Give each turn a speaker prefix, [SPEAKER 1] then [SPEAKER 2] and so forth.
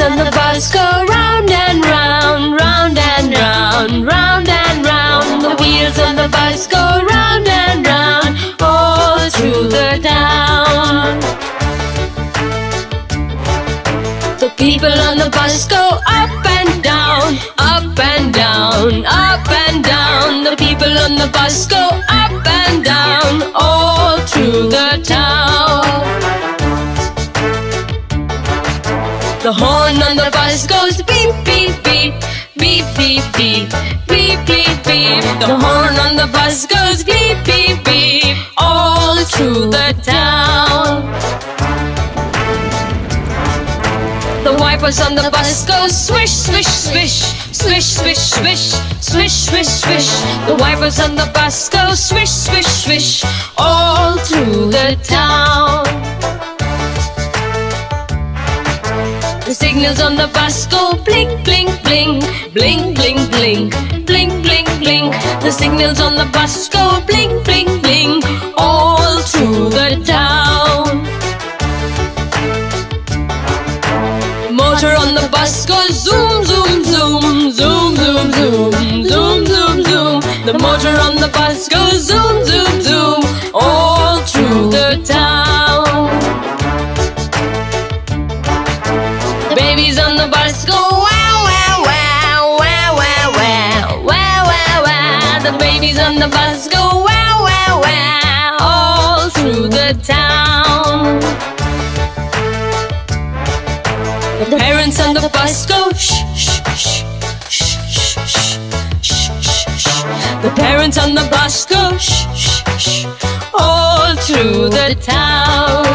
[SPEAKER 1] on the bus go round and round, round and round, round and round. The wheels on the bus go round and round all through the town. The people on the bus go up and down, up and down, up and down. The people on the bus go The horn on the bus goes beep, beep, beep, beep, beep, beep, beep, beep, beep. The horn on the bus goes beep, beep, beep, all through the town. The wipers on the bus go swish, swish, swish, swish, swish, swish, swish, swish, swish. The wipers on the bus go swish, swish, swish, all through the town. Signals on the bus go blink, blink, blink, blink, blink, blink, blink, blink, blink. The signals on the bus go blink, blink, blink, all through the town. Motor on the bus goes zoom, zoom, zoom, zoom, zoom, zoom, zoom, zoom, zoom. The motor on the bus goes zoom, bus go wow, wow, wow, wow, wow, wow, wow, wow, wow. The babies on the bus go wow, wow, wow, all through the town. The parents on the bus go shh, shh, shh. The parents on the bus go shh, shh, shh, all through the town.